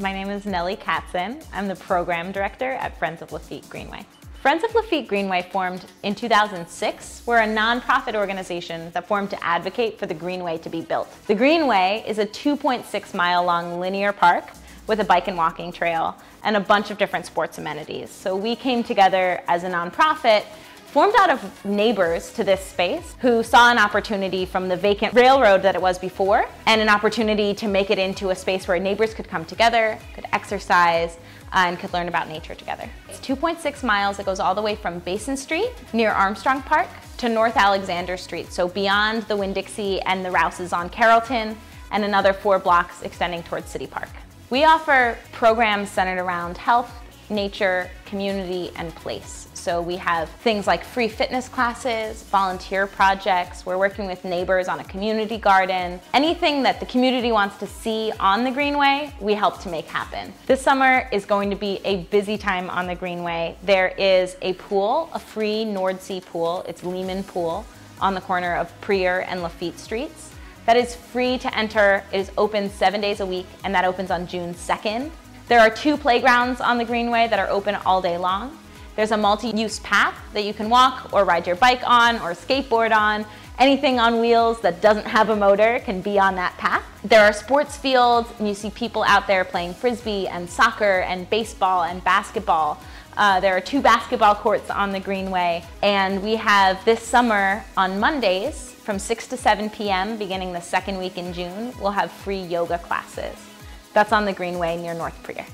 My name is Nellie Catzen. I'm the program director at Friends of Lafitte Greenway. Friends of Lafitte Greenway formed in 2006. We're a nonprofit organization that formed to advocate for the Greenway to be built. The Greenway is a 2.6 mile long linear park with a bike and walking trail and a bunch of different sports amenities. So we came together as a nonprofit formed out of neighbors to this space who saw an opportunity from the vacant railroad that it was before and an opportunity to make it into a space where neighbors could come together, could exercise, uh, and could learn about nature together. It's 2.6 miles. It goes all the way from Basin Street near Armstrong Park to North Alexander Street, so beyond the Winn-Dixie and the Rouses on Carrollton, and another four blocks extending towards City Park. We offer programs centered around health, nature, community, and place. So we have things like free fitness classes, volunteer projects, we're working with neighbors on a community garden. Anything that the community wants to see on the Greenway, we help to make happen. This summer is going to be a busy time on the Greenway. There is a pool, a free NORDC pool, it's Lemann Pool, on the corner of Prieur and Lafitte Streets. That is free to enter. It is open seven days a week, and that opens on June 2nd. There are two playgrounds on the Greenway that are open all day long. There's a multi-use path that you can walk or ride your bike on or skateboard on. Anything on wheels that doesn't have a motor can be on that path. There are sports fields and you see people out there playing frisbee and soccer and baseball and basketball. Uh, there are two basketball courts on the Greenway and we have this summer on Mondays from 6 to 7 p.m. beginning the second week in June, we'll have free yoga classes. That's on the Greenway near North Prieur.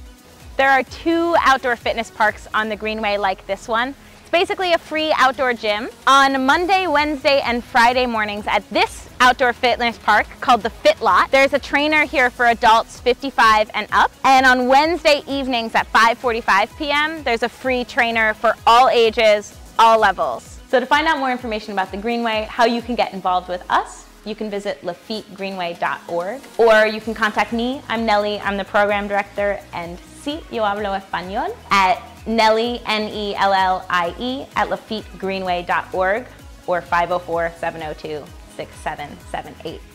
There are two outdoor fitness parks on the Greenway like this one. It's basically a free outdoor gym. On Monday, Wednesday, and Friday mornings at this outdoor fitness park called the Fit Lot, there's a trainer here for adults 55 and up. And on Wednesday evenings at 5.45 p.m., there's a free trainer for all ages, all levels. So to find out more information about the Greenway, how you can get involved with us, you can visit lafittegreenway.org or you can contact me. I'm Nellie, I'm the program director and sí, yo hablo español, at Nellie, N-E-L-L-I-E, at lafittegreenway.org or 504-702-6778.